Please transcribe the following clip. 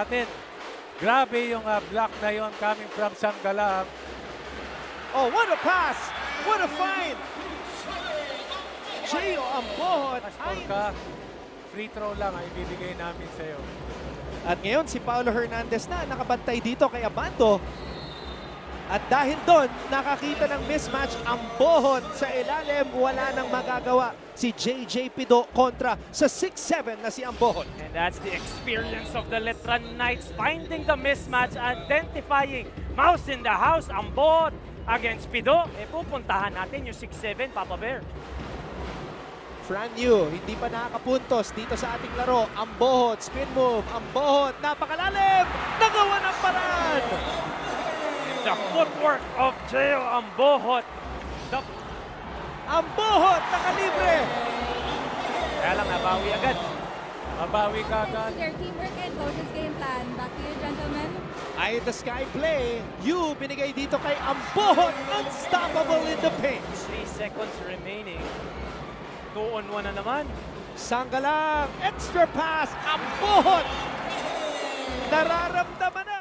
natin. Grabe yung ah, block na yon coming from Sanggalang. Oh, what a pass! What a find! Gio Ambohon. Score ka, free throw lang ay ibibigay namin sa'yo. At ngayon si Paulo Hernandez na nakabantay dito kay Abando. At dahil doon, nakakita ng mismatch ang bohot sa ilalim. Wala nang magagawa si JJ Pido kontra sa 6'7 na si Ambohon. And that's the experience of the Letran Knights finding the mismatch, identifying mouse in the house, ang bot against Pido. Eh pupuntahan natin yung 6-7, Papa Bear. Fran Yu, hindi pa nakakapuntos dito sa ating laro. Ambohot, spin move. Ambohot, napakalalim! The footwork of Gio Ambohot. The... Ambohot, nakalibre! Kaya lang, nabawi agad. Mabawi ka agad. Their teamwork and coach's game plan. Back to you, gentlemen. Eye the sky play. Yu binigay dito kay Ambohot. Unstoppable in the paint. 3 seconds remaining. 2 on 1 na naman. Sanggalang, extra pass, Ambohot! Nararamdaman na!